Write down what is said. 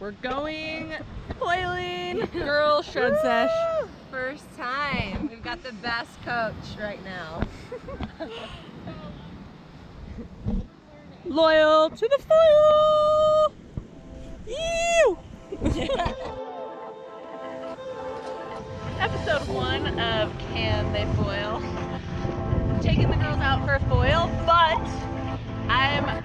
We're going foiling. Girl shred sesh. First time. We've got the best coach right now. Loyal to the foil. Ew. Episode one of Can They Foil. Taking the girls out for a foil, but I'm